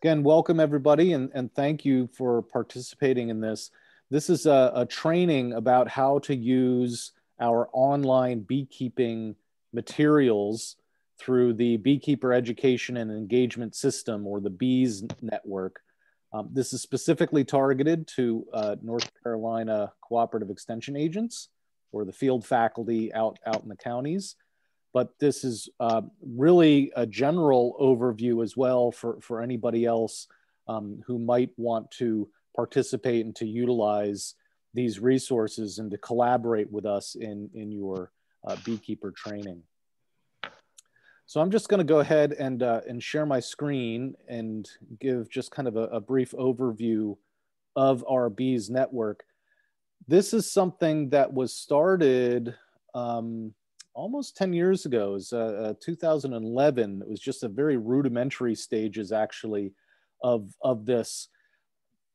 Again, welcome everybody and, and thank you for participating in this. This is a, a training about how to use our online beekeeping materials through the Beekeeper Education and Engagement System or the BEES network. Um, this is specifically targeted to uh, North Carolina cooperative extension agents or the field faculty out, out in the counties but this is uh, really a general overview as well for, for anybody else um, who might want to participate and to utilize these resources and to collaborate with us in, in your uh, beekeeper training. So I'm just going to go ahead and, uh, and share my screen and give just kind of a, a brief overview of our bees network. This is something that was started um, almost 10 years ago. It was uh, uh 2011. It was just a very rudimentary stages actually of, of this.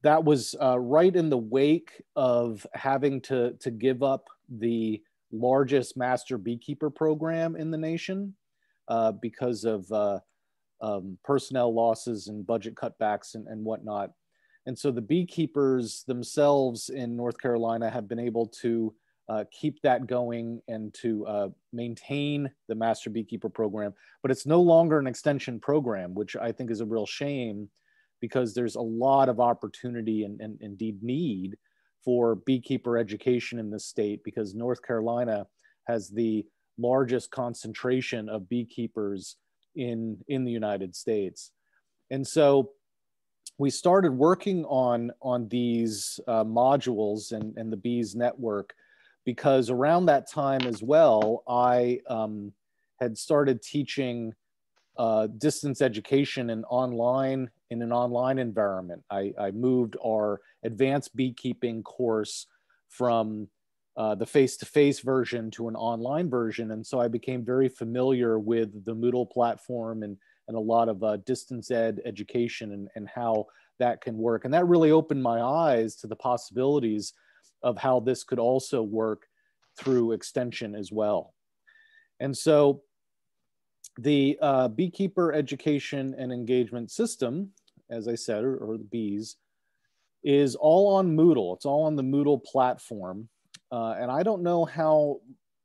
That was uh, right in the wake of having to, to give up the largest master beekeeper program in the nation uh, because of uh, um, personnel losses and budget cutbacks and, and whatnot. And so the beekeepers themselves in North Carolina have been able to uh, keep that going and to uh, maintain the master beekeeper program. But it's no longer an extension program, which I think is a real shame because there's a lot of opportunity and, and indeed need for beekeeper education in this state because North Carolina has the largest concentration of beekeepers in, in the United States. And so we started working on, on these uh, modules and, and the bees network because around that time as well, I um, had started teaching uh, distance education and online in an online environment. I, I moved our advanced beekeeping course from uh, the face-to-face version to an online version, and so I became very familiar with the Moodle platform and and a lot of uh, distance ed education and, and how that can work. And that really opened my eyes to the possibilities of how this could also work through extension as well. And so the uh, beekeeper education and engagement system, as I said, or, or, the bees, is all on Moodle. It's all on the Moodle platform. Uh, and I don't know how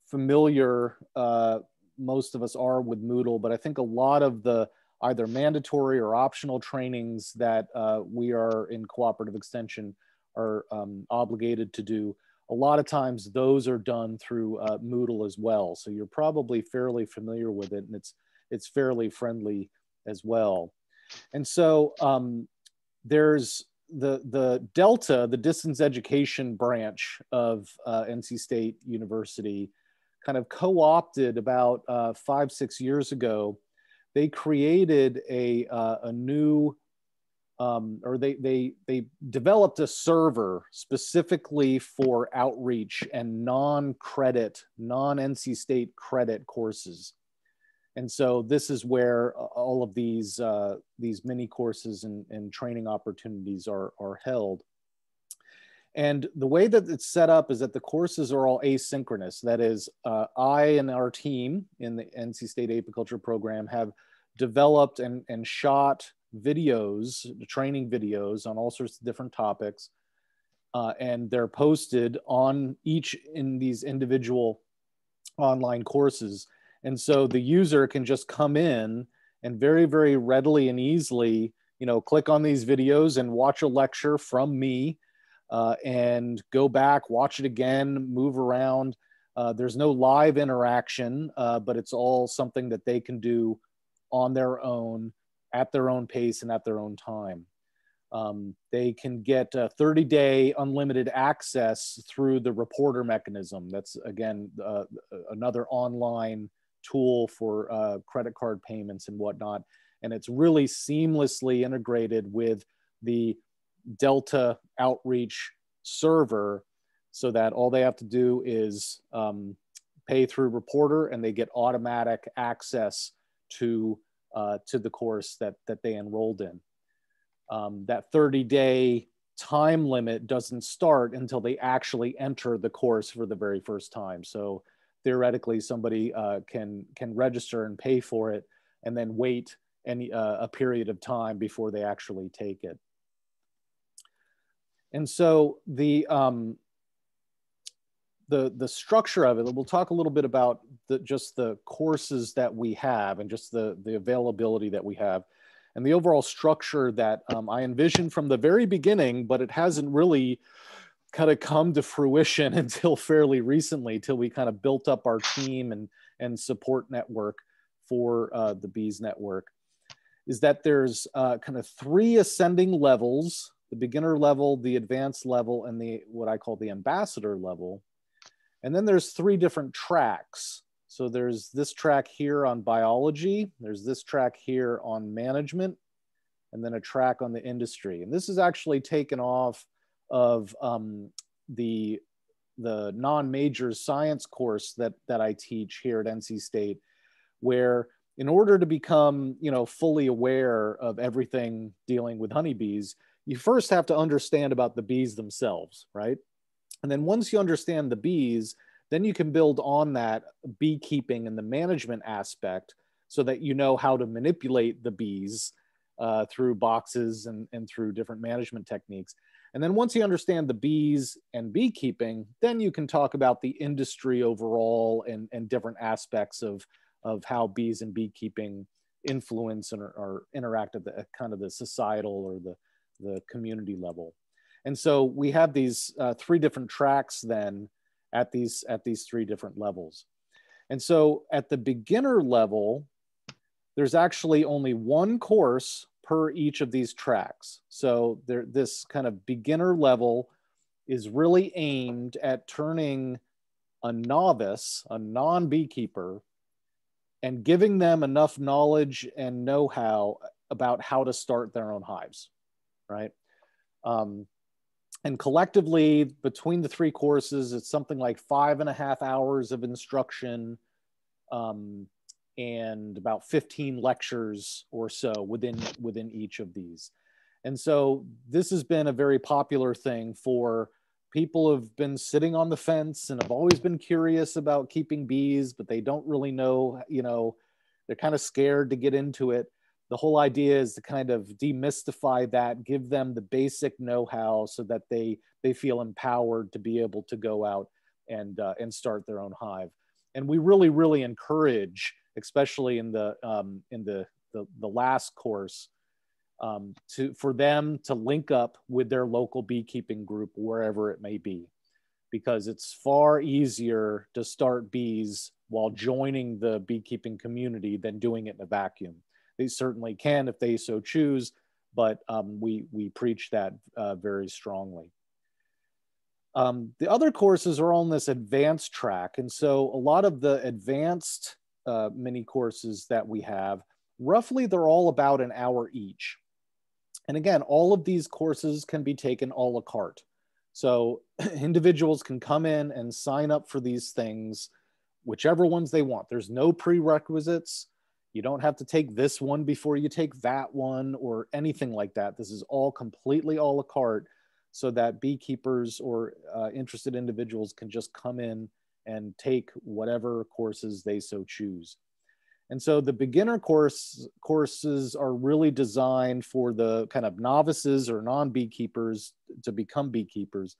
familiar uh, most of us are with Moodle, but I think a lot of the either mandatory or optional trainings that uh, we are in cooperative extension are um, obligated to do. A lot of times those are done through uh, Moodle as well. So you're probably fairly familiar with it and it's, it's fairly friendly as well. And so um, there's the, the Delta, the distance education branch of uh, NC State University, kind of co-opted about uh, five, six years ago. They created a, uh, a new um, or they, they, they developed a server specifically for outreach and non-credit, non-NC State credit courses. And so this is where all of these, uh, these mini courses and, and training opportunities are, are held. And the way that it's set up is that the courses are all asynchronous. That is, uh, I and our team in the NC State Apiculture program have developed and, and shot videos, training videos on all sorts of different topics. Uh, and they're posted on each in these individual online courses. And so the user can just come in and very, very readily and easily, you know, click on these videos and watch a lecture from me uh, and go back, watch it again, move around. Uh, there's no live interaction, uh, but it's all something that they can do on their own at their own pace and at their own time. Um, they can get 30 day unlimited access through the reporter mechanism. That's again uh, another online tool for uh, credit card payments and whatnot. And it's really seamlessly integrated with the Delta outreach server so that all they have to do is um, pay through reporter and they get automatic access to uh, to the course that, that they enrolled in. Um, that 30 day time limit doesn't start until they actually enter the course for the very first time. So theoretically, somebody uh, can, can register and pay for it and then wait any uh, a period of time before they actually take it. And so the um, the the structure of it, we'll talk a little bit about the, just the courses that we have and just the the availability that we have, and the overall structure that um, I envisioned from the very beginning, but it hasn't really kind of come to fruition until fairly recently, till we kind of built up our team and and support network for uh, the bees network is that there's uh, kind of three ascending levels the beginner level the advanced level and the what i call the ambassador level and then there's three different tracks so there's this track here on biology there's this track here on management and then a track on the industry and this is actually taken off of um, the the non-major science course that that I teach here at NC State, where in order to become you know fully aware of everything dealing with honeybees, you first have to understand about the bees themselves, right? And then once you understand the bees, then you can build on that beekeeping and the management aspect so that you know how to manipulate the bees uh, through boxes and, and through different management techniques. And then once you understand the bees and beekeeping, then you can talk about the industry overall and, and different aspects of, of how bees and beekeeping influence and or, interact at the kind of the societal or the, the community level. And so we have these uh, three different tracks then at these at these three different levels. And so at the beginner level, there's actually only one course per each of these tracks. So there, this kind of beginner level is really aimed at turning a novice, a non beekeeper, and giving them enough knowledge and know how about how to start their own hives, right? Um, and collectively, between the three courses, it's something like five and a half hours of instruction. Um, and about 15 lectures or so within within each of these and so this has been a very popular thing for people who've been sitting on the fence and have always been curious about keeping bees but they don't really know you know they're kind of scared to get into it the whole idea is to kind of demystify that give them the basic know-how so that they they feel empowered to be able to go out and uh, and start their own hive and we really really encourage especially in the um, in the, the, the last course, um, to for them to link up with their local beekeeping group wherever it may be, because it's far easier to start bees while joining the beekeeping community than doing it in a vacuum. They certainly can if they so choose, but um, we we preach that uh, very strongly. Um, the other courses are on this advanced track. And so a lot of the advanced uh, mini courses that we have, roughly they're all about an hour each. And again, all of these courses can be taken a la carte. So individuals can come in and sign up for these things, whichever ones they want. There's no prerequisites. You don't have to take this one before you take that one or anything like that. This is all completely a la carte so that beekeepers or uh, interested individuals can just come in and take whatever courses they so choose. And so the beginner course courses are really designed for the kind of novices or non-beekeepers to become beekeepers.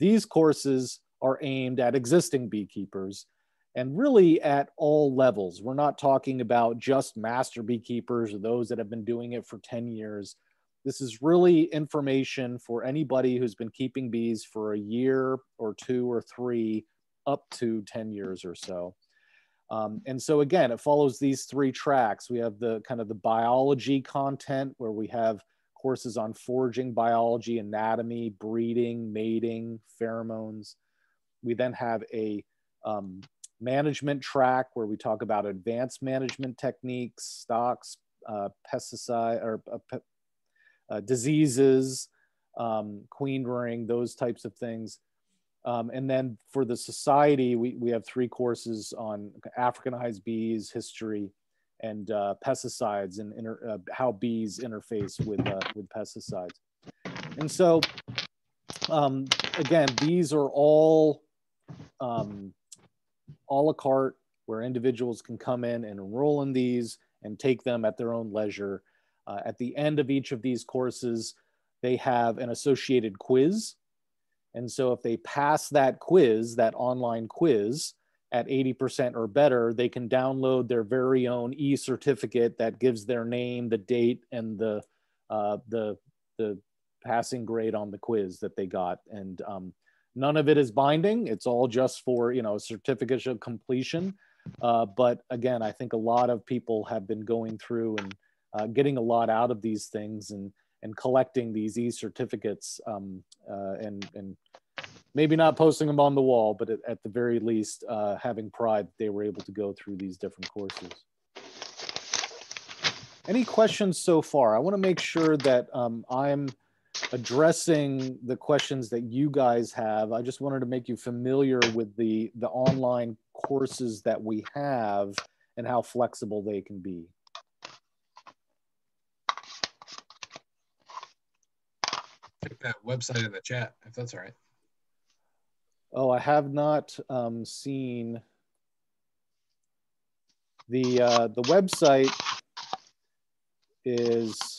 These courses are aimed at existing beekeepers and really at all levels. We're not talking about just master beekeepers or those that have been doing it for 10 years. This is really information for anybody who's been keeping bees for a year or two or three up to 10 years or so. Um, and so again, it follows these three tracks. We have the kind of the biology content where we have courses on foraging biology, anatomy, breeding, mating, pheromones. We then have a um, management track where we talk about advanced management techniques, stocks, uh, pesticide or uh, uh, diseases, um, queen rearing, those types of things. Um, and then for the society, we, we have three courses on Africanized bees, history, and uh, pesticides and inter, uh, how bees interface with, uh, with pesticides. And so, um, again, these are all um, a la carte where individuals can come in and enroll in these and take them at their own leisure. Uh, at the end of each of these courses, they have an associated quiz. And so if they pass that quiz, that online quiz, at 80% or better, they can download their very own e-certificate that gives their name, the date, and the uh, the the passing grade on the quiz that they got. And um, none of it is binding. It's all just for you know certificate of completion. Uh, but again, I think a lot of people have been going through and uh, getting a lot out of these things and and collecting these e-certificates um, uh, and and maybe not posting them on the wall, but at, at the very least, uh, having pride they were able to go through these different courses. Any questions so far? I want to make sure that um, I'm addressing the questions that you guys have. I just wanted to make you familiar with the, the online courses that we have and how flexible they can be. Check that website in the chat, if that's all right. Oh, I have not um, seen the uh, the website is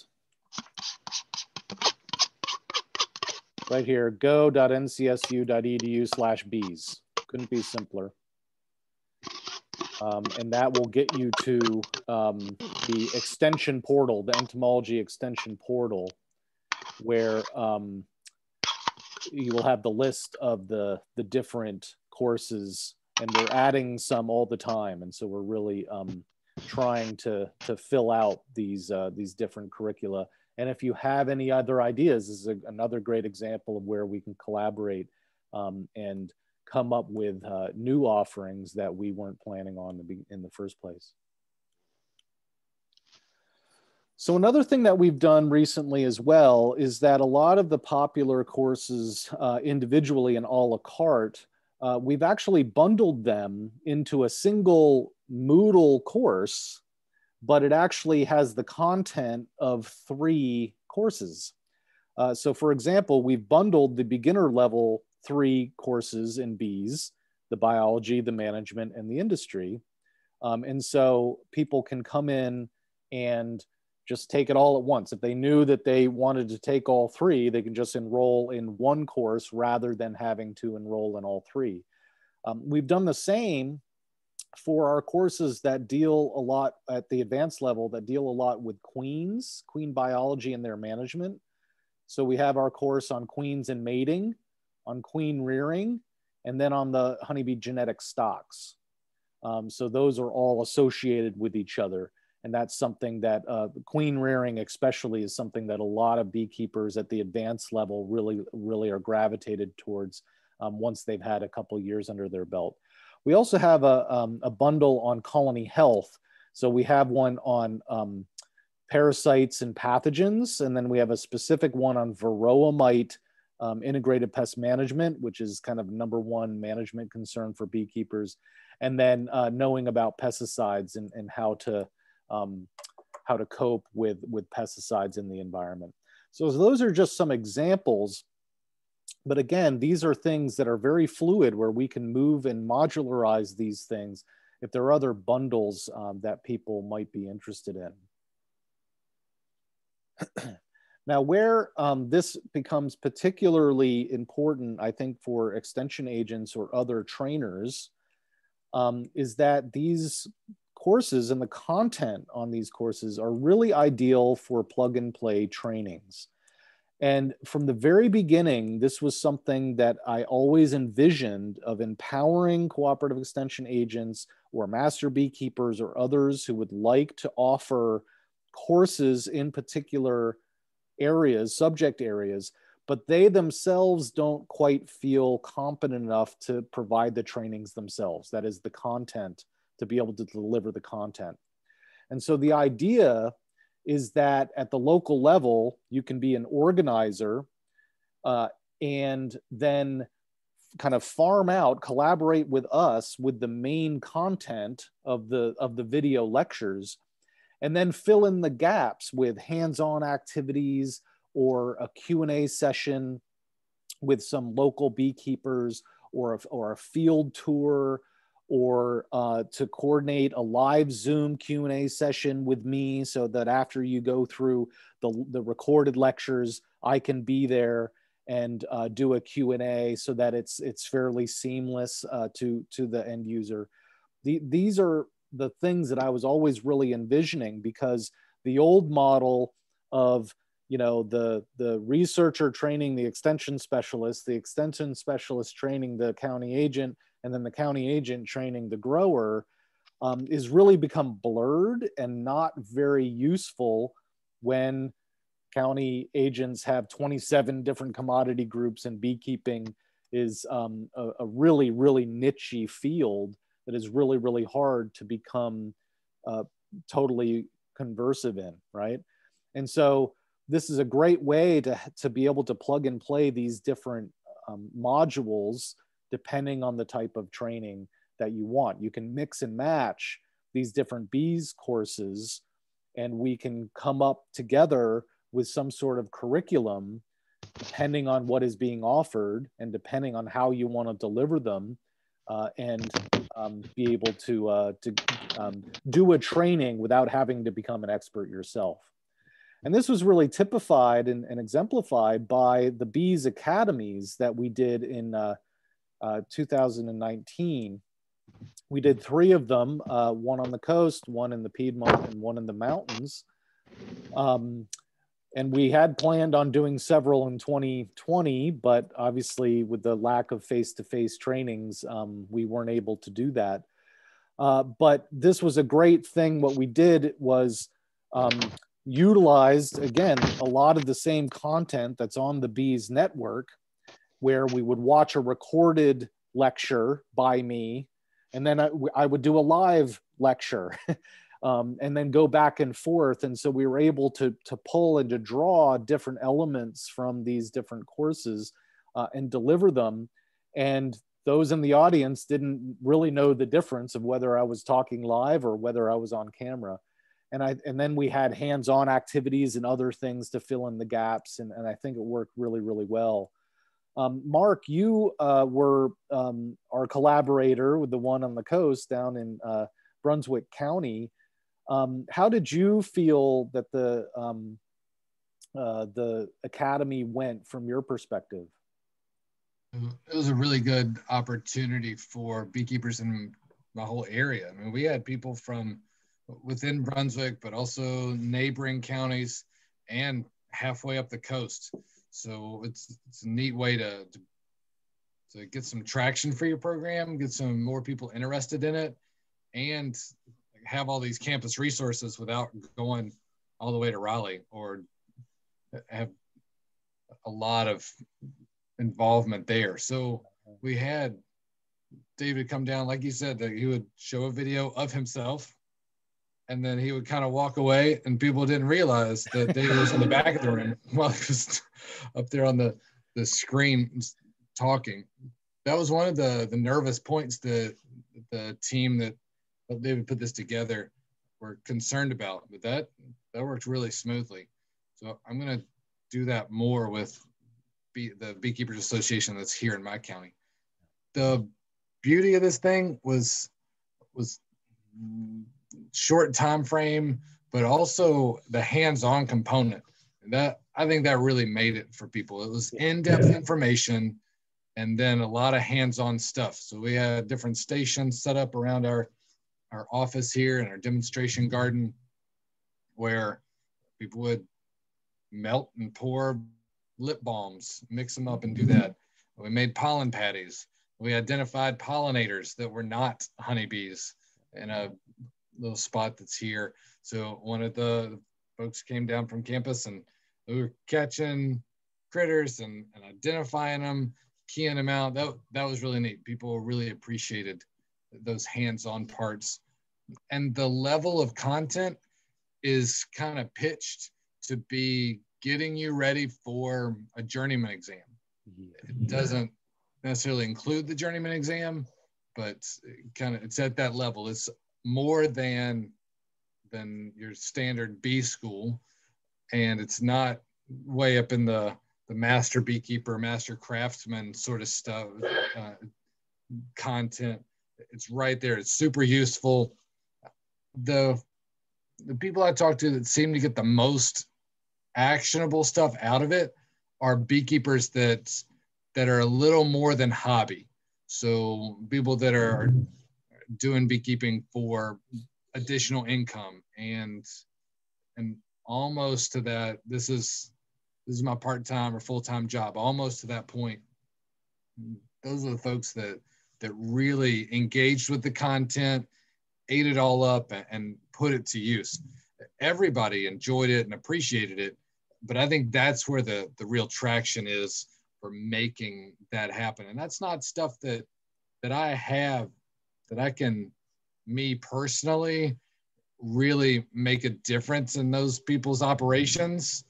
right here go.ncsu.edu slash bees. Couldn't be simpler. Um, and that will get you to um, the extension portal the entomology extension portal where um, you will have the list of the the different courses and we're adding some all the time. And so we're really um, trying to to fill out these uh, these different curricula and if you have any other ideas this is a, another great example of where we can collaborate um, and come up with uh, new offerings that we weren't planning on in the first place. So another thing that we've done recently as well is that a lot of the popular courses uh, individually and a la carte, uh, we've actually bundled them into a single Moodle course, but it actually has the content of three courses. Uh, so for example, we've bundled the beginner level three courses in bees, the biology, the management, and the industry. Um, and so people can come in and just take it all at once. If they knew that they wanted to take all three, they can just enroll in one course rather than having to enroll in all three. Um, we've done the same for our courses that deal a lot at the advanced level that deal a lot with queens, queen biology and their management. So we have our course on queens and mating, on queen rearing, and then on the honeybee genetic stocks. Um, so those are all associated with each other and that's something that uh, queen rearing especially is something that a lot of beekeepers at the advanced level really really are gravitated towards um, once they've had a couple years under their belt we also have a, um, a bundle on colony health so we have one on um, parasites and pathogens and then we have a specific one on varroa mite um, integrated pest management which is kind of number one management concern for beekeepers and then uh, knowing about pesticides and, and how to um, how to cope with, with pesticides in the environment. So those are just some examples. But again, these are things that are very fluid where we can move and modularize these things if there are other bundles um, that people might be interested in. now, where um, this becomes particularly important, I think, for extension agents or other trainers, um, is that these courses and the content on these courses are really ideal for plug and play trainings. And from the very beginning, this was something that I always envisioned of empowering cooperative extension agents or master beekeepers or others who would like to offer courses in particular areas, subject areas, but they themselves don't quite feel competent enough to provide the trainings themselves. That is the content to be able to deliver the content. And so the idea is that at the local level, you can be an organizer uh, and then kind of farm out, collaborate with us with the main content of the of the video lectures, and then fill in the gaps with hands-on activities or a Q&A session with some local beekeepers or a, or a field tour or uh, to coordinate a live Zoom Q&A session with me so that after you go through the, the recorded lectures, I can be there and uh, do a Q&A so that it's, it's fairly seamless uh, to, to the end user. The, these are the things that I was always really envisioning because the old model of you know the the researcher training the extension specialist the extension specialist training the county agent and then the county agent training the grower um, is really become blurred and not very useful when county agents have 27 different commodity groups and beekeeping is um, a, a, really really nichey field that is really really hard to become uh, totally conversive in right? And so this is a great way to, to be able to plug and play these different um, modules depending on the type of training that you want. You can mix and match these different bees courses and we can come up together with some sort of curriculum depending on what is being offered and depending on how you want to deliver them uh, and um, be able to, uh, to um, do a training without having to become an expert yourself. And this was really typified and, and exemplified by the bees academies that we did in uh, uh, 2019. We did three of them, uh, one on the coast, one in the Piedmont, and one in the mountains. Um, and we had planned on doing several in 2020, but obviously, with the lack of face to face trainings, um, we weren't able to do that. Uh, but this was a great thing. What we did was um, utilized, again, a lot of the same content that's on the Bees network where we would watch a recorded lecture by me, and then I, I would do a live lecture. um, and then go back and forth. And so we were able to, to pull and to draw different elements from these different courses uh, and deliver them. And those in the audience didn't really know the difference of whether I was talking live or whether I was on camera. And I and then we had hands-on activities and other things to fill in the gaps, and, and I think it worked really, really well. Um, Mark, you uh, were um, our collaborator with the one on the coast down in uh, Brunswick County. Um, how did you feel that the um, uh, the academy went from your perspective? It was a really good opportunity for beekeepers in my whole area. I mean, we had people from within Brunswick, but also neighboring counties and halfway up the coast. So it's it's a neat way to, to to get some traction for your program, get some more people interested in it, and have all these campus resources without going all the way to Raleigh or have a lot of involvement there. So we had David come down, like you said, that he would show a video of himself and then he would kind of walk away and people didn't realize that David was in the back of the room while he was up there on the, the screen talking. That was one of the, the nervous points that the team that David put this together were concerned about, but that, that worked really smoothly. So I'm going to do that more with bee, the Beekeepers Association that's here in my county. The beauty of this thing was, was short time frame, but also the hands-on component. And that I think that really made it for people. It was in-depth information and then a lot of hands-on stuff. So we had different stations set up around our our office here and our demonstration garden where people would melt and pour lip balms, mix them up and do that. We made pollen patties. We identified pollinators that were not honeybees in a little spot that's here. So one of the folks came down from campus and we were catching critters and, and identifying them, keying them out. That, that was really neat. People really appreciated those hands-on parts. And the level of content is kind of pitched to be getting you ready for a journeyman exam. It doesn't necessarily include the journeyman exam, but kind of it's at that level. It's more than than your standard bee school, and it's not way up in the the master beekeeper, master craftsman sort of stuff uh, content. it's right there. It's super useful. The the people I talk to that seem to get the most actionable stuff out of it are beekeepers that that are a little more than hobby. So people that are doing beekeeping for additional income. And and almost to that this is this is my part-time or full-time job. Almost to that point those are the folks that that really engaged with the content ate it all up and, put it to use. Everybody enjoyed it and appreciated it but i think that's where the the real traction is for making that happen. And that's not stuff that that i have that i can me personally really make a difference in those people's operations.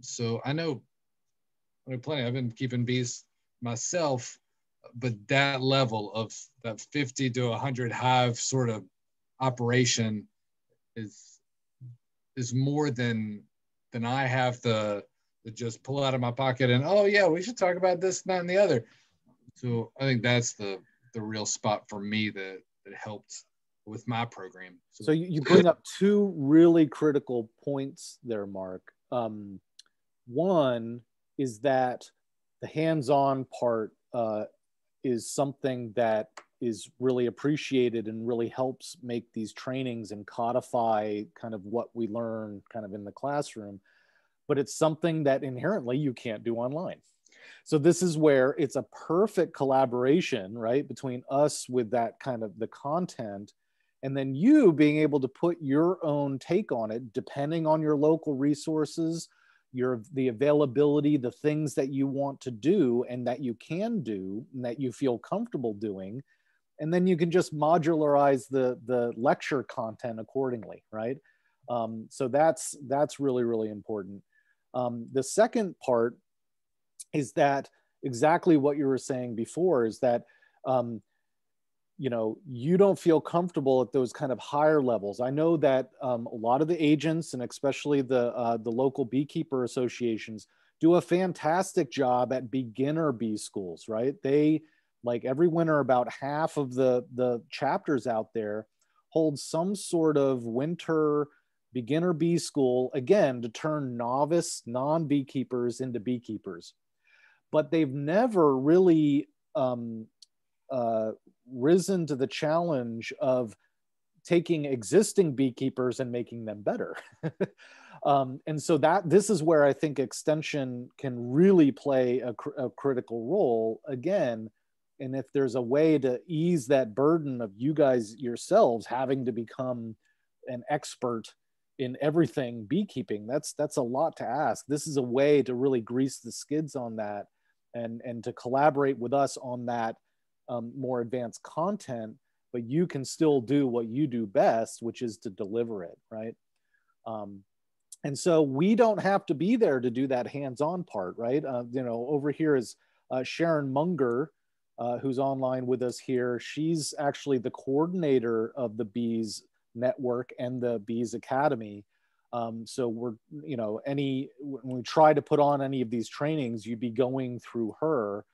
So I know, I know plenty. I've been keeping bees myself, but that level of that 50 to 100 hive sort of operation is is more than than I have to, to just pull out of my pocket and oh yeah, we should talk about this, that, and the other. So I think that's the the real spot for me that that helped with my program. So, so you, you bring up two really critical points there, Mark. Um, one is that the hands-on part uh, is something that is really appreciated and really helps make these trainings and codify kind of what we learn kind of in the classroom but it's something that inherently you can't do online so this is where it's a perfect collaboration right between us with that kind of the content and then you being able to put your own take on it depending on your local resources your the availability the things that you want to do and that you can do and that you feel comfortable doing. And then you can just modularize the the lecture content accordingly right? Um, so that's that's really really important. Um, the second part is that exactly what you were saying before is that um, you know you don't feel comfortable at those kind of higher levels. I know that um, a lot of the agents and especially the uh, the local beekeeper associations do a fantastic job at beginner bee schools right? They like every winter about half of the the chapters out there hold some sort of winter beginner bee school again to turn novice non beekeepers into beekeepers but they've never really um, uh, risen to the challenge of taking existing beekeepers and making them better. um, and so that this is where I think extension can really play a, cr- a critical role again. And if there's a way to ease that burden of you guys yourselves having to become an expert in everything beekeeping, that's that's a lot to ask. This is a way to really grease the skids on that and and to collaborate with us on that um, more advanced content, but you can still do what you do best, which is to deliver it, right? Um, and so we don't have to be there to do that hands-on part, right? Uh, you know, over here is uh, Sharon Munger, uh, who's online with us here. She's actually the coordinator of the Bees Network and the Bees Academy. Um, so we're, you know, any when we try to put on any of these trainings, you'd be going through her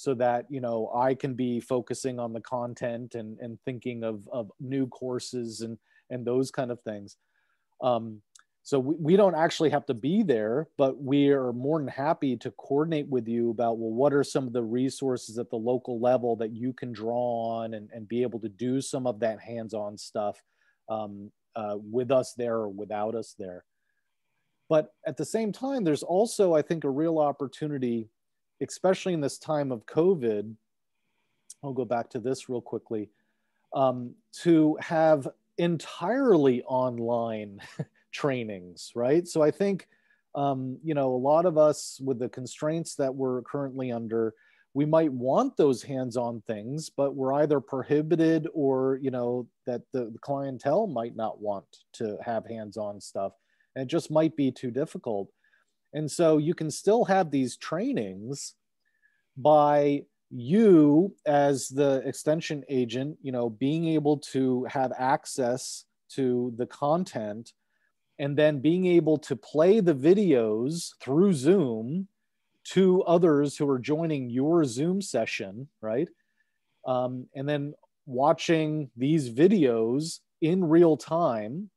so that you know i can be focusing on the content and, and thinking of, of new courses and and those kind of things. Um, so we, we don't actually have to be there but we are more than happy to coordinate with you about well what are some of the resources at the local level that you can draw on and, and be able to do some of that hands-on stuff. Um, uh, with us there or without us there but at the same time there's also i think a real opportunity especially in this time of COVID, I'll go back to this real quickly, um, to have entirely online trainings, right? So I think, um, you know, a lot of us with the constraints that we're currently under, we might want those hands-on things, but we're either prohibited or, you know, that the, clientele might not want to have hands-on stuff. And it just might be too difficult. And so you can still have these trainings by you as the extension agent, you know, being able to have access to the content and then being able to play the videos through Zoom to others who are joining your Zoom session, right? Um, and then watching these videos in real time.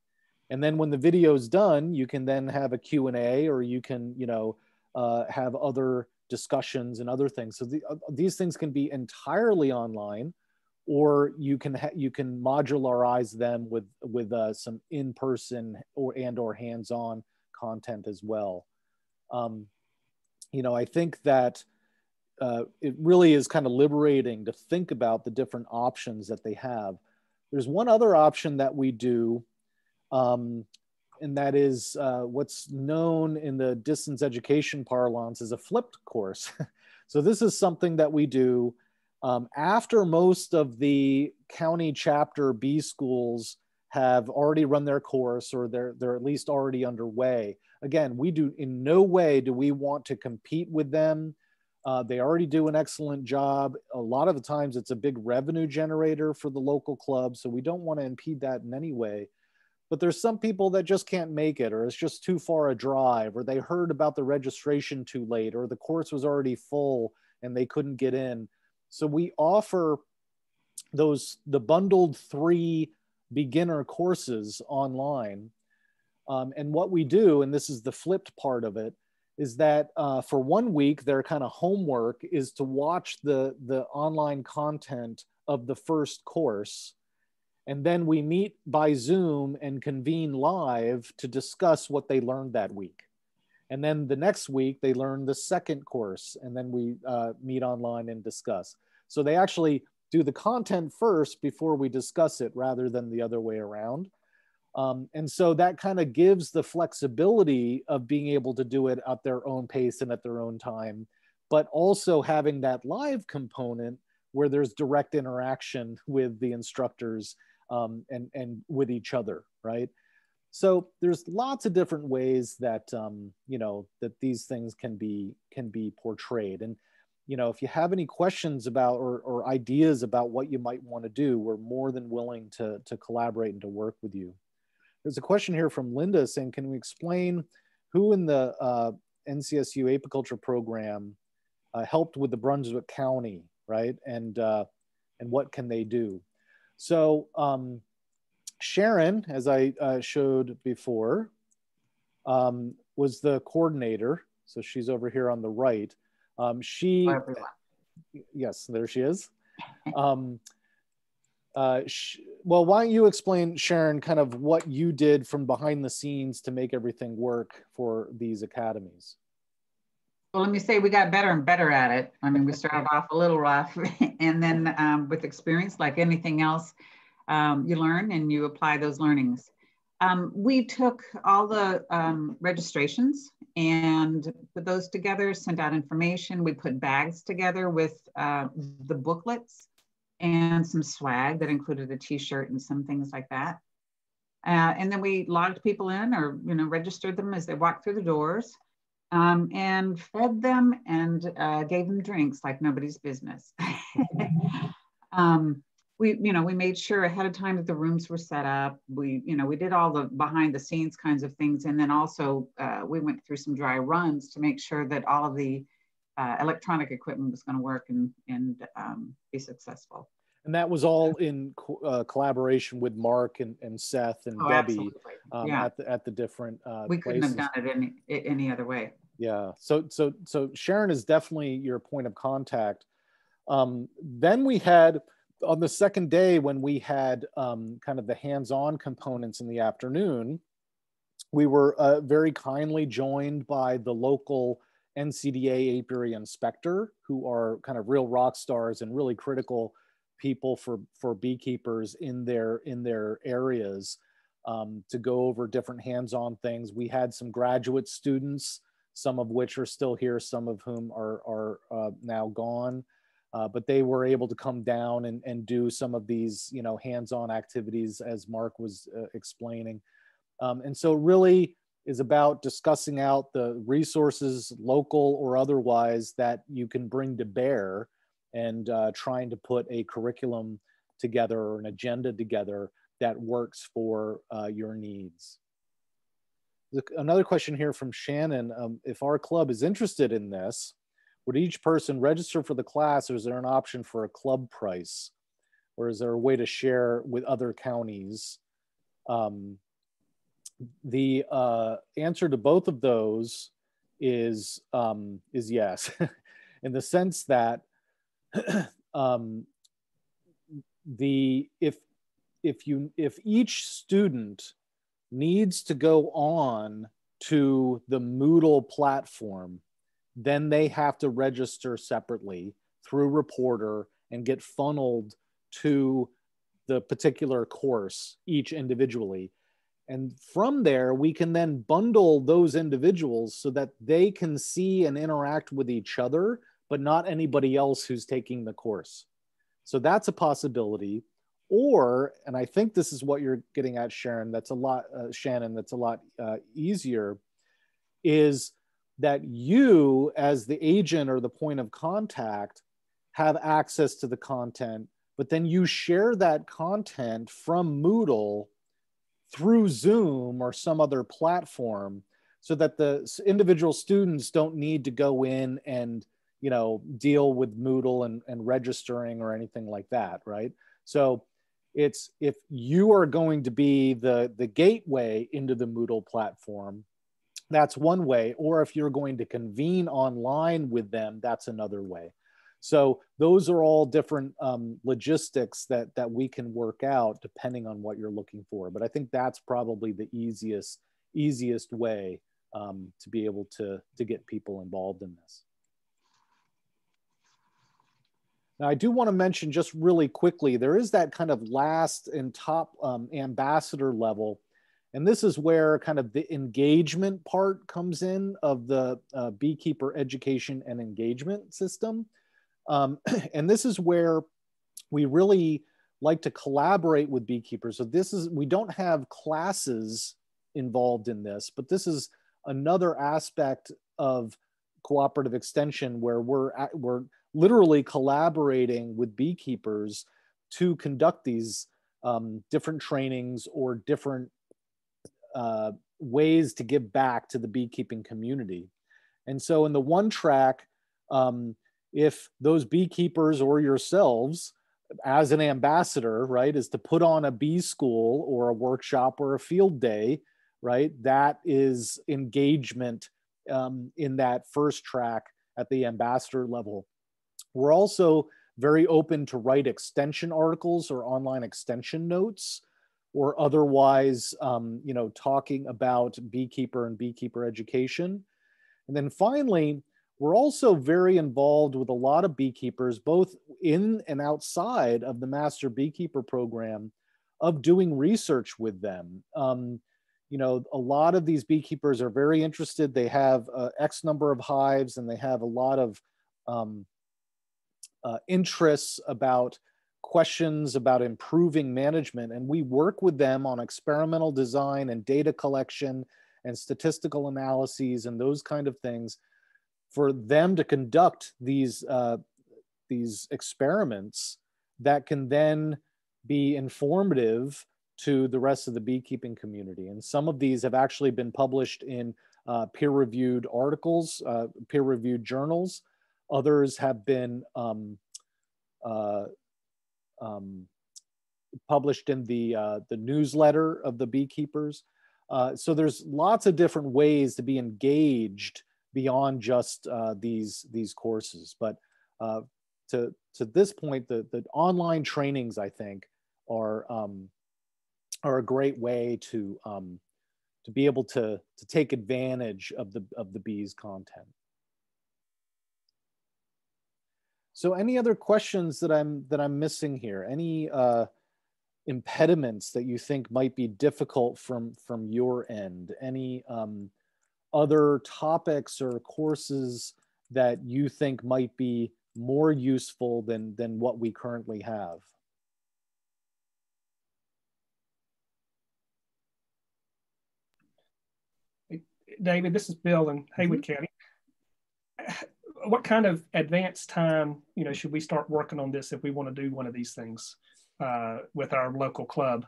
And then when the video's done you can then have a q&a or you can you know uh, have other discussions and other things. So the, uh, these things can be entirely online or you can you can modularize them with with uh, some in-person or and or hands-on content as well. Um, you know i think that uh, it really is kind of liberating to think about the different options that they have there's one other option that we do um, and that is uh, what's known in the distance education parlance as a flipped course. so this is something that we do um, after most of the county chapter bee schools have already run their course or they're, they're at least already underway. Again, we do in no way do we want to compete with them. Uh, they already do an excellent job. A lot of the times it's a big revenue generator for the local club. So we don't want to impede that in any way but there's some people that just can't make it or it's just too far a drive or they heard about the registration too late or the course was already full and they couldn't get in so we offer those the bundled three beginner courses online um, and what we do and this is the flipped part of it is that uh, for one week their kind of homework is to watch the the online content of the first course and then we meet by Zoom and convene live to discuss what they learned that week. And then the next week, they learn the second course, and then we uh, meet online and discuss. So they actually do the content first before we discuss it rather than the other way around. Um, and so that kind of gives the flexibility of being able to do it at their own pace and at their own time, but also having that live component where there's direct interaction with the instructors um, and and with each other, right? So there's lots of different ways that um, you know that these things can be can be portrayed. And you know, if you have any questions about or, or ideas about what you might want to do, we're more than willing to to collaborate and to work with you. There's a question here from Linda saying, "Can we explain who in the uh, NCSU apiculture program uh, helped with the Brunswick County, right? And uh, and what can they do?" So um, Sharon, as I uh, showed before, um, was the coordinator. So she's over here on the right. Um, she, yes, there she is. Um, uh, sh well, why don't you explain, Sharon, kind of what you did from behind the scenes to make everything work for these academies? Well, let me say we got better and better at it. I mean, we started off a little rough, and then um, with experience, like anything else, um, you learn and you apply those learnings. Um, we took all the um, registrations and put those together, sent out information. We put bags together with uh, the booklets and some swag that included a T-shirt and some things like that. Uh, and then we logged people in or you know registered them as they walked through the doors um, and fed them and uh, gave them drinks like nobody's business. um, we, you know, we made sure ahead of time that the rooms were set up. We, you know, we did all the behind the scenes kinds of things. And then also uh, we went through some dry runs to make sure that all of the uh, electronic equipment was going to work and, and um, be successful. And that was all in co uh, collaboration with Mark and, and Seth and oh, Debbie um, yeah. at, the, at the different uh, We couldn't places. have done it any, any other way yeah so so so sharon is definitely your point of contact um, then we had on the second day when we had um, kind of the hands-on components in the afternoon we were uh, very kindly joined by the local ncda apiary inspector who are kind of real rock stars and really critical people for for beekeepers in their in their areas um, to go over different hands-on things we had some graduate students some of which are still here, some of whom are, are uh, now gone. Uh, but they were able to come down and, and do some of these, you know, hands-on activities as Mark was uh, explaining. Um, and so really is about discussing out the resources, local or otherwise, that you can bring to bear and uh, trying to put a curriculum together or an agenda together that works for uh, your needs another question here from Shannon. Um, if our club is interested in this, would each person register for the class or is there an option for a club price? or is there a way to share with other counties? Um, the uh, answer to both of those is um, is yes, in the sense that um, the if if you if each student needs to go on to the Moodle platform, then they have to register separately through Reporter and get funneled to the particular course each individually. And from there, we can then bundle those individuals so that they can see and interact with each other, but not anybody else who's taking the course. So that's a possibility. Or, and I think this is what you're getting at, Sharon, that's a lot, uh, Shannon, that's a lot uh, easier, is that you, as the agent or the point of contact, have access to the content, but then you share that content from Moodle through Zoom or some other platform so that the individual students don't need to go in and you know deal with Moodle and, and registering or anything like that, right? So it's if you are going to be the the gateway into the Moodle platform, that's one way. Or if you're going to convene online with them, that's another way. So those are all different um, logistics that that we can work out depending on what you're looking for. But I think that's probably the easiest easiest way um, to be able to to get people involved in this. Now, I do want to mention just really quickly, there is that kind of last and top um, ambassador level. And this is where kind of the engagement part comes in of the uh, beekeeper education and engagement system. Um, and this is where we really like to collaborate with beekeepers. So this is, we don't have classes involved in this, but this is another aspect of cooperative extension where we're, at, we're literally collaborating with beekeepers to conduct these um, different trainings or different uh, ways to give back to the beekeeping community. And so in the one track, um, if those beekeepers or yourselves as an ambassador right is to put on a bee school or a workshop or a field day right that is engagement um, in that first track at the ambassador level we're also very open to write extension articles or online extension notes or otherwise um, you know talking about beekeeper and beekeeper education and then finally we're also very involved with a lot of beekeepers, both in and outside of the Master Beekeeper program, of doing research with them. Um, you know, a lot of these beekeepers are very interested. They have uh, X number of hives and they have a lot of um, uh, interests about questions about improving management. And we work with them on experimental design and data collection and statistical analyses and those kind of things for them to conduct these uh, these experiments that can then be informative to the rest of the beekeeping community. And some of these have actually been published in uh, peer-reviewed articles, uh, peer-reviewed journals. Others have been um, uh, um, published in the uh, the newsletter of the beekeepers. Uh, so there's lots of different ways to be engaged beyond just uh, these these courses. But uh, to to this point, the the online trainings I think are um, are a great way to um, to be able to to take advantage of the of the bees content. So, any other questions that I'm that I'm missing here? Any uh, impediments that you think might be difficult from from your end? Any um, other topics or courses that you think might be more useful than, than what we currently have? David, this is Bill in Haywood mm -hmm. County. What kind of advanced time, you know, should we start working on this if we want to do one of these things uh, with our local club?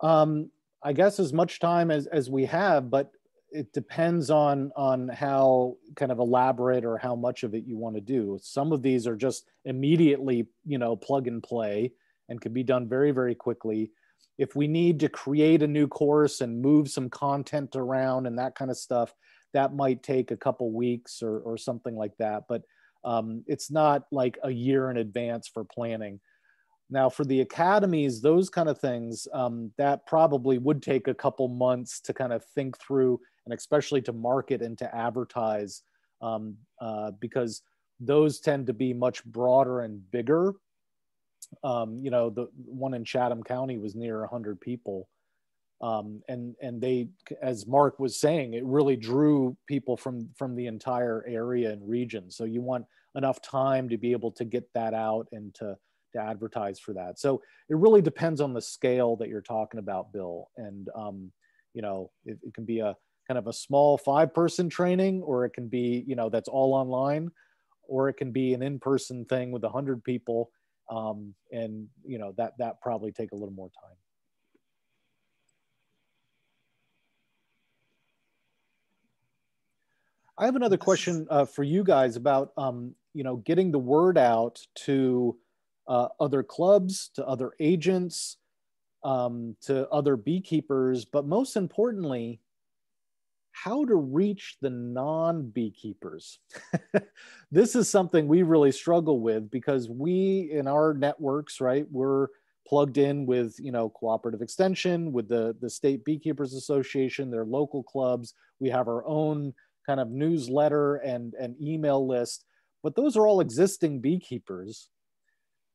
Um, I guess as much time as, as we have, but it depends on on how kind of elaborate or how much of it you want to do. Some of these are just immediately, you know, plug and play and can be done very very quickly. If we need to create a new course and move some content around and that kind of stuff, that might take a couple weeks or or something like that. But um, it's not like a year in advance for planning. Now, for the academies, those kind of things, um, that probably would take a couple months to kind of think through and especially to market and to advertise um, uh, because those tend to be much broader and bigger. Um, you know, the one in Chatham County was near 100 people. Um, and and they, as Mark was saying, it really drew people from from the entire area and region. So you want enough time to be able to get that out and to to advertise for that. So it really depends on the scale that you're talking about, Bill. And um, you know, it, it, can be a kind of a small five person training, or it can be you know that's all online, or it can be an in person thing with a hundred people. Um, and you know that that probably take a little more time. I have another question uh, for you guys about um, you know getting the word out to uh, other clubs, to other agents, um, to other beekeepers, but most importantly, how to reach the non beekeepers. this is something we really struggle with because we, in our networks, right, we're plugged in with you know cooperative extension with the the state beekeepers association their local clubs we have our own kind of newsletter and and email list but those are all existing beekeepers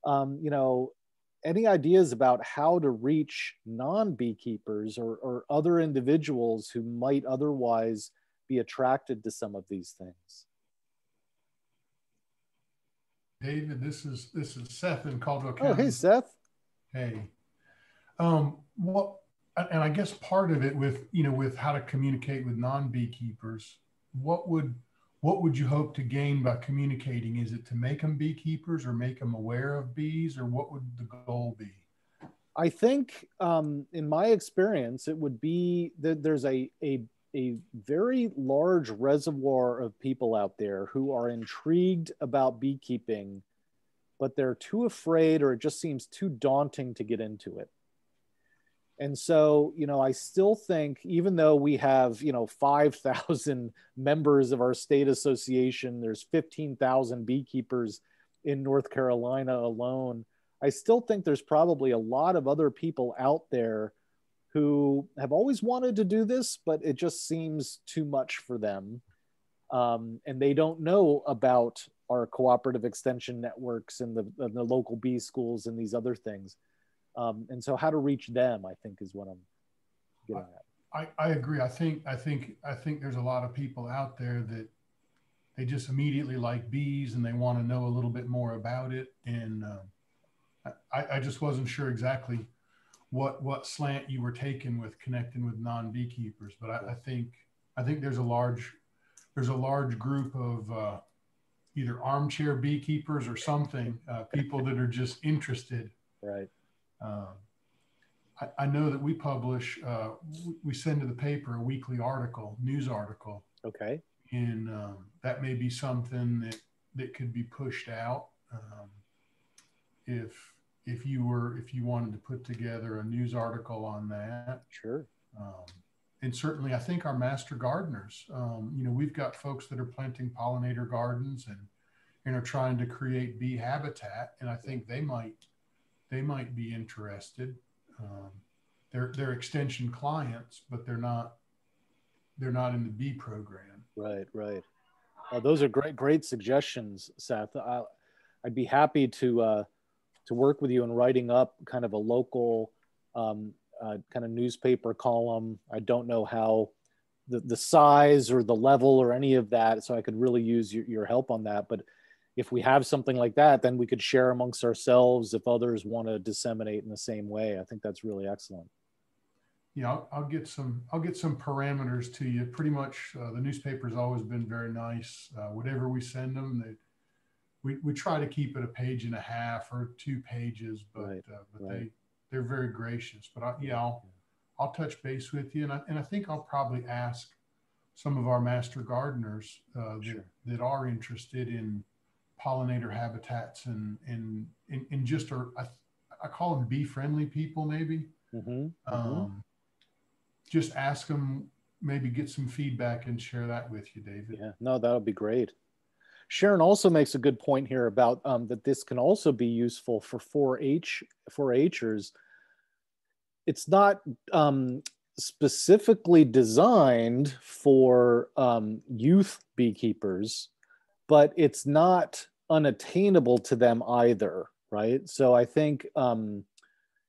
um, you know, any ideas about how to reach non-beekeepers or, or other individuals who might otherwise be attracted to some of these things? David, this is this is Seth in Caldwell County. Oh, hey, Seth. Hey, um, what? And I guess part of it with you know with how to communicate with non-beekeepers, what would what would you hope to gain by communicating? Is it to make them beekeepers or make them aware of bees, or what would the goal be? I think, um, in my experience, it would be that there's a, a a very large reservoir of people out there who are intrigued about beekeeping, but they're too afraid or it just seems too daunting to get into it. And so, you know, I still think, even though we have, you know, 5,000 members of our state association, there's 15,000 beekeepers in North Carolina alone, I still think there's probably a lot of other people out there who have always wanted to do this, but it just seems too much for them. Um, and they don't know about our cooperative extension networks and the, and the local bee schools and these other things. Um, and so how to reach them, I think is what I'm getting at. I, I agree. I think, I think, I think there's a lot of people out there that they just immediately like bees and they want to know a little bit more about it. And uh, I, I just wasn't sure exactly what, what slant you were taking with connecting with non-beekeepers, but I, I think, I think there's a large, there's a large group of uh, either armchair beekeepers or something, uh, people that are just interested right um, I, I, know that we publish, uh, we send to the paper a weekly article, news article. Okay. And um, that may be something that, that could be pushed out. Um, if, if you were, if you wanted to put together a news article on that. Sure. Um, and certainly I think our master gardeners, um, you know, we've got folks that are planting pollinator gardens and, and are trying to create bee habitat. And I think they might they might be interested. Um, they're they're extension clients, but they're not they're not in the B program. Right, right. Uh, those are great great suggestions, Seth. I, would be happy to uh, to work with you in writing up kind of a local um, uh, kind of newspaper column. I don't know how the, the size or the level or any of that, so I could really use your, your help on that. But if we have something like that, then we could share amongst ourselves if others want to disseminate in the same way. I think that's really excellent. Yeah, I'll, I'll get some. I'll get some parameters to you. Pretty much, uh, the newspaper's always been very nice. Uh, whatever we send them, they, we we try to keep it a page and a half or two pages, but right, uh, but right. they they're very gracious. But I, yeah, I'll I'll touch base with you, and I and I think I'll probably ask some of our master gardeners uh, that, that are interested in pollinator habitats and and and, just are I, I call them bee friendly people maybe. Mm-hmm. Um, just ask them, maybe get some feedback and share that with you, David. Yeah, no, that'll be great. Sharon also makes a good point here about um, that this can also be useful for 4-H 4-Hers. It's not um, specifically designed for um, youth beekeepers, but it's not unattainable to them either, right? So I think um,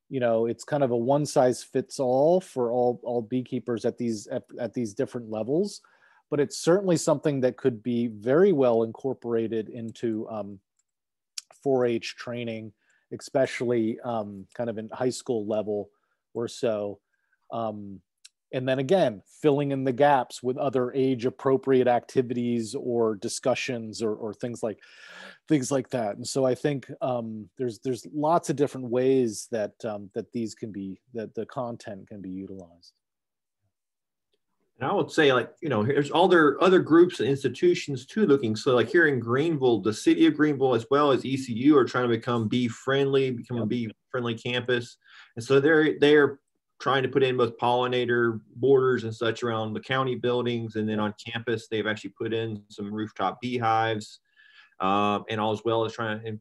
you know it's kind of a one size fits all for all all beekeepers at these at, at these different levels, but it's certainly something that could be very well incorporated into um, 4-H training, especially um, kind of in high school level or so. Um, and then again filling in the gaps with other age appropriate activities or discussions or, or things like things like that. And so i think um, there's there's lots of different ways that um, that these can be that the content can be utilized. And i would say like you know there's all their other groups and institutions too looking. So like here in greenville the city of greenville as well as ecu are trying to become bee friendly become a bee friendly campus. And so they're they're trying to put in both pollinator borders and such around the county buildings. And then on campus, they've actually put in some rooftop beehives um, and all as well as trying to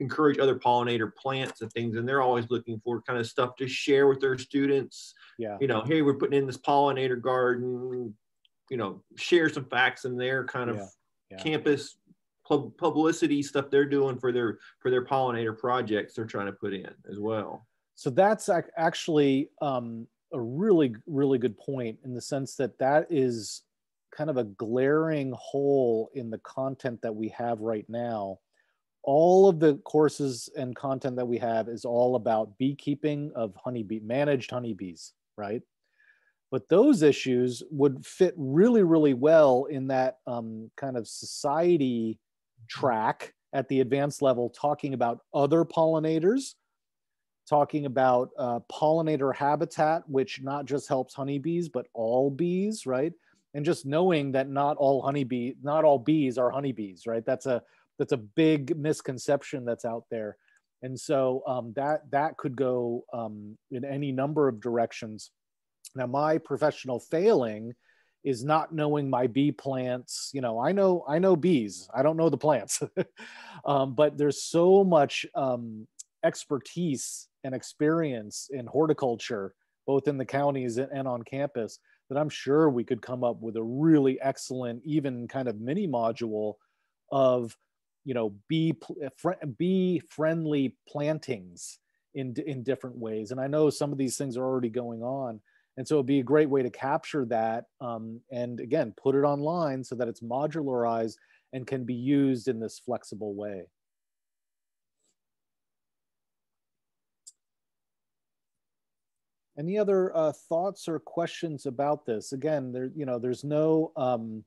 encourage other pollinator plants and things. And they're always looking for kind of stuff to share with their students. Yeah. You know, hey, we're putting in this pollinator garden, you know, share some facts in their kind of yeah. Yeah. campus pub- publicity stuff they're doing for their for their pollinator projects they're trying to put in as well. So that's actually um, a really, really good point in the sense that that is kind of a glaring hole in the content that we have right now. All of the courses and content that we have is all about beekeeping of honeybee, managed honeybees, right? But those issues would fit really, really well in that um, kind of society track at the advanced level, talking about other pollinators talking about uh, pollinator habitat, which not just helps honeybees, but all bees, right? And just knowing that not all honeybee, not all bees are honeybees, right? That's a that's a big misconception that's out there, and so um, that that could go um, in any number of directions. Now, my professional failing is not knowing my bee plants. You know, I know I know bees. I don't know the plants, um, but there's so much um, expertise and experience in horticulture, both in the counties and on campus, that I'm sure we could come up with a really excellent, even kind of mini module of, you know, bee bee friendly plantings in in different ways. And I know some of these things are already going on, and so it'd be a great way to capture that, um, and again, put it online so that it's modularized and can be used in this flexible way. Any other uh, thoughts or questions about this? Again, there, you know, there's no um,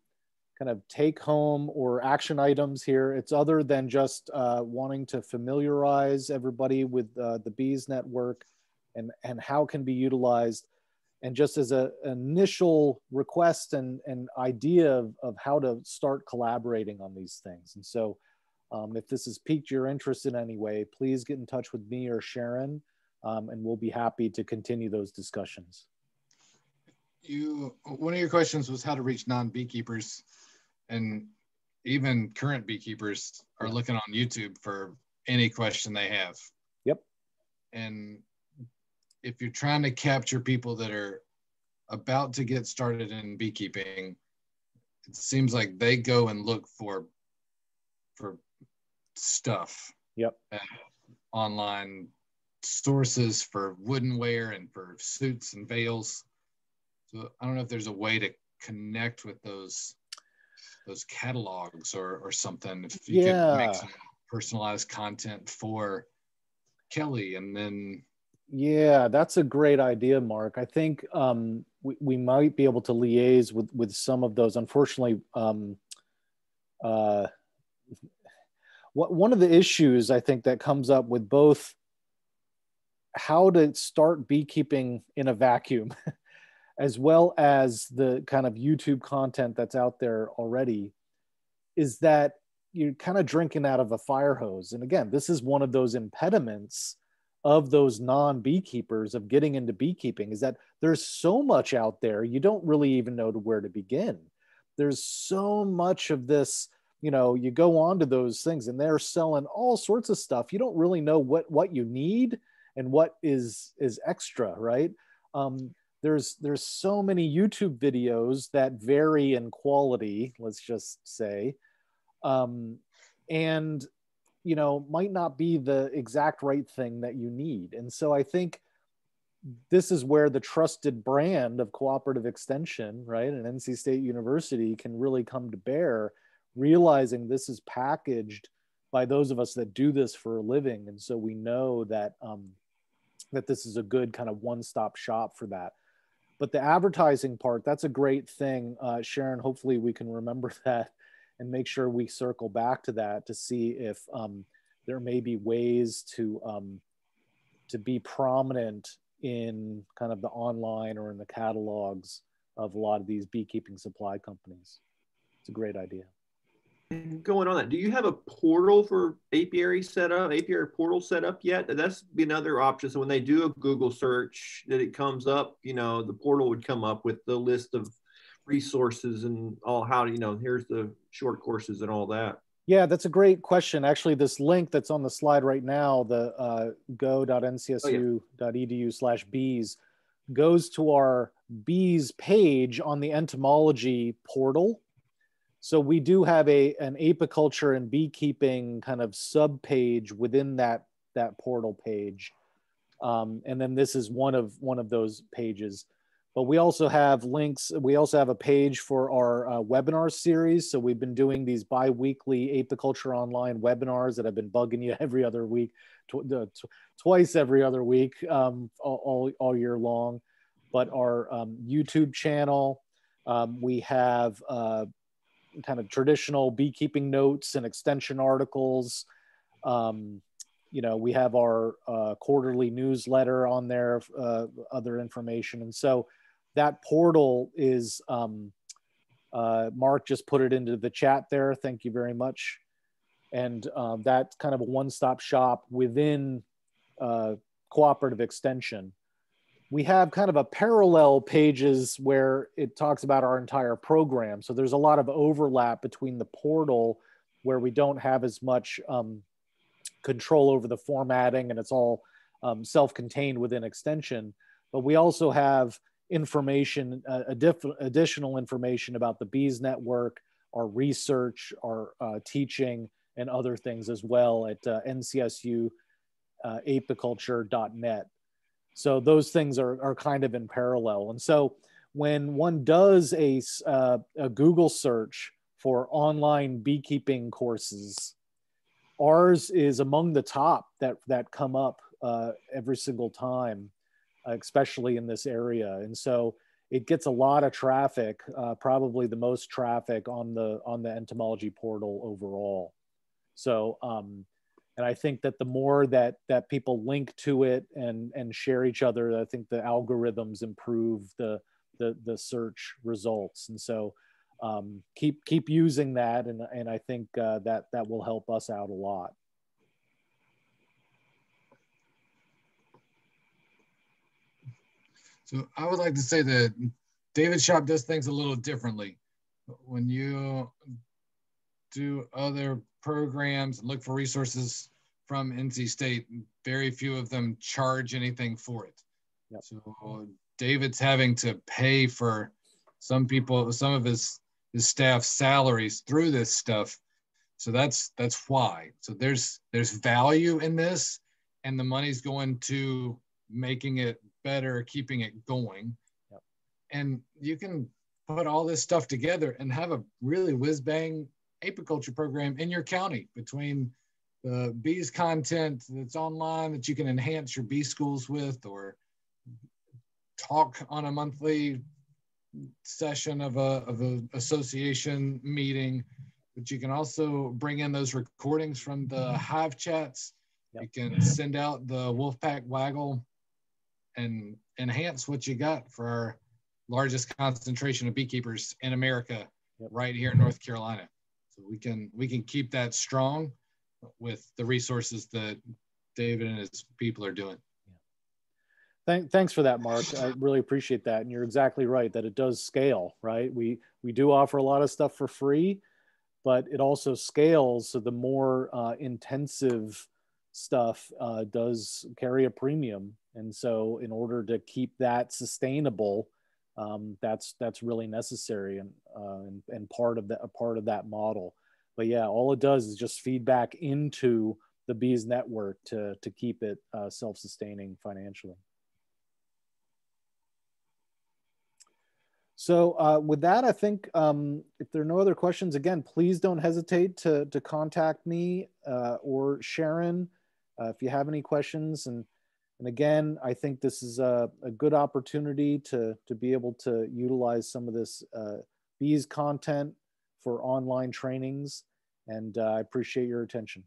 kind of take home or action items here. It's other than just uh, wanting to familiarize everybody with uh, the Bees network and, and how can be utilized. And just as an initial request and, and idea of, of how to start collaborating on these things. And so um, if this has piqued your interest in any way, please get in touch with me or Sharon um, and we'll be happy to continue those discussions. You one of your questions was how to reach non-beekeepers, and even current beekeepers are looking on YouTube for any question they have. Yep. And if you're trying to capture people that are about to get started in beekeeping, it seems like they go and look for for stuff. Yep. online sources for woodenware and for suits and veils. So I don't know if there's a way to connect with those those catalogs or or something. If you yeah. could make some personalized content for Kelley and then yeah, that's a great idea, Mark. I think um, we, we might be able to liaise with, with some of those. Unfortunately, um, uh, what, one of the issues I think that comes up with both how to start beekeeping in a vacuum as well as the kind of YouTube content that's out there already, is that you're kind of drinking out of a fire hose. And again, this is one of those impediments of those non beekeepers of getting into beekeeping is that there's so much out there, you don't really even know to where to begin. There's so much of this, you know, you go on to those things and they're selling all sorts of stuff. You don't really know what what you need and what is is extra, right? Um, there's there's so many YouTube videos that vary in quality, let's just say. Um, and you know might not be the exact right thing that you need and so i think this is where the trusted brand of cooperative extension right and nc state university can really come to bear realizing this is packaged by those of us that do this for a living and so we know that um, that this is a good kind of one-stop shop for that but the advertising part that's a great thing uh, sharon hopefully we can remember that and make sure we circle back to that to see if um, there may be ways to um, to be prominent in kind of the online or in the catalogs of a lot of these beekeeping supply companies. It's a great idea. Going on that, do you have a portal for apiary set up, apiary portal set up yet? That's be another option. So when they do a Google search, that it comes up, you know, the portal would come up with the list of resources and all how you know, here's the short courses and all that. Yeah, that's a great question. Actually, this link that's on the slide right now, the uh, go.ncsu.edu slash bees, goes to our bees page on the entomology portal. So we do have a an apiculture and beekeeping kind of sub page within that that portal page, um, and then this is one of one of those pages but we also have links. We also have a page for our uh, webinar series. So we've been doing these bi-weekly apiculture online webinars that have been bugging you every other week, tw tw twice every other week, um, all, all year long. But our um, YouTube channel, um, we have uh, kind of traditional beekeeping notes and extension articles. Um, you know, we have our uh, quarterly newsletter on there, uh, other information. And so that portal is um, uh, Mark just put it into the chat there. Thank you very much. And um, that's kind of a one-stop shop within uh, cooperative extension. We have kind of a parallel pages where it talks about our entire program. So there's a lot of overlap between the portal where we don't have as much um, control over the formatting and it's all um, self-contained within extension. But we also have information, uh, additional information about the Bees Network, our research, our uh, teaching, and other things as well at uh, ncsu uh, apiculture.net. So those things are, are kind of in parallel. And so when one does a, uh, a Google search for online beekeeping courses, ours is among the top that, that come up uh, every single time especially in this area. And so it gets a lot of traffic, uh, probably the most traffic on the on the entomology portal overall. So, um, and I think that the more that that people link to it and and share each other, I think the algorithms improve the the the search results. And so, um, keep keep using that, and and I think uh, that that will help us out a lot. So I would like to say that David Shop does things a little differently. When you do other programs and look for resources from NC State, very few of them charge anything for it. Yep. So David's having to pay for some people, some of his his staff salaries through this stuff. So that's that's why. So there's there's value in this, and the money's going to making it better keeping it going. Yep. And you can put all this stuff together and have a really whiz bang apiculture program in your county between the bees content that's online that you can enhance your bee schools with or talk on a monthly session of a of an association meeting but you can also bring in those recordings from the hive chats yep. you can send out the wolfpack waggle and enhance what you got for our largest concentration of beekeepers in America Yep. right here in North Carolina. We can we can keep that strong with the resources that David and his people are doing. Thank, thanks for that, Mark. I really appreciate that. And you're exactly right that it does scale, right? We we do offer a lot of stuff for free, but it also scales. So the more uh, intensive stuff uh, does carry a premium, and so in order to keep that sustainable, um, that's that's really necessary and, uh, and and part of that a part of that model. But yeah, all it does is just feedback into the bees network to to keep it uh, self-sustaining financially. So uh, with that, I think um, if there are no other questions, again, please don't hesitate to, to contact me uh, or Sharon uh, if you have any questions. And, and again, I think this is a, a good opportunity to, to be able to utilize some of this uh, bees content for online trainings. And uh, I appreciate your attention.